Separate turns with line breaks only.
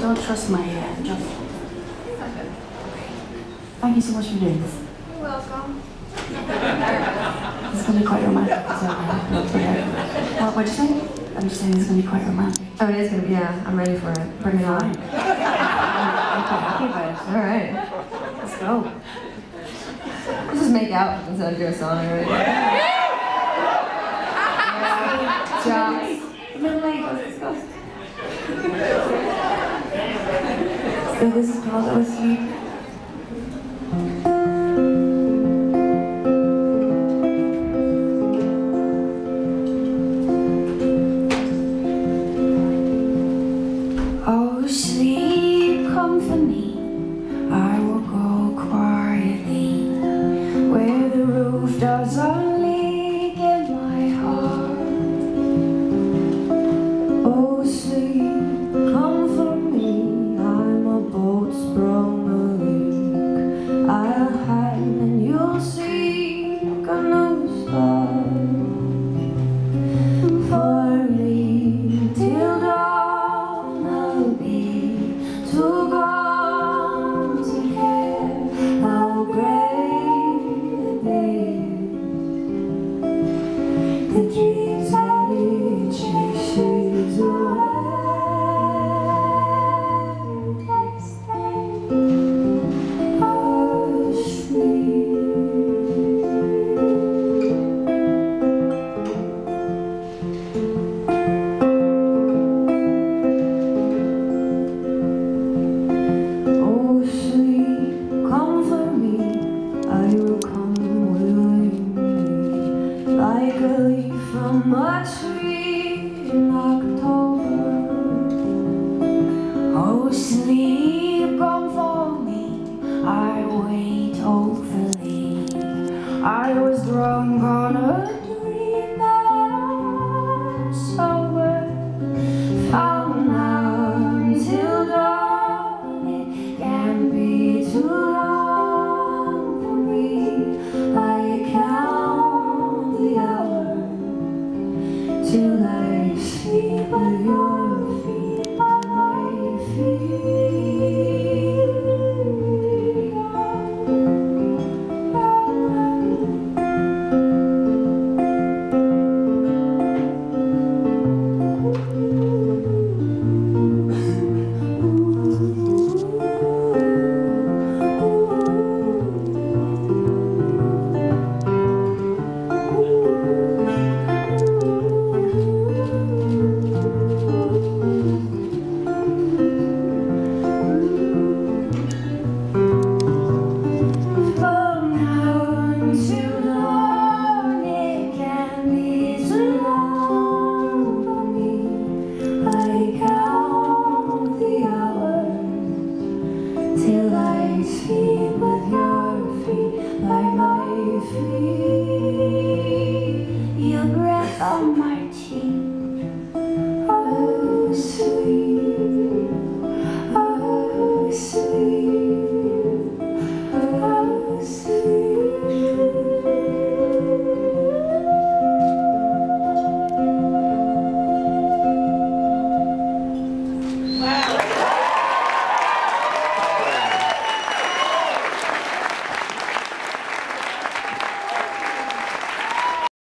don't trust my uh, job. Thank you so much for doing this.
You're welcome.
It's going to be quite romantic as well. What would you say? I'm just saying it's going to be quite romantic.
Oh, it is gonna be, yeah, I'm ready for it. Bring it
Fine.
on.
I'm quite happy about it.
All right.
Let's go.
Let's just make out instead of do a song, right?
Oh, sleep, come for me. I will go quietly where the roof doesn't I wait hopefully. I was drunk on a till I with your feet my feet. Till I sleep with your feet by my feet. Your breath on my cheek.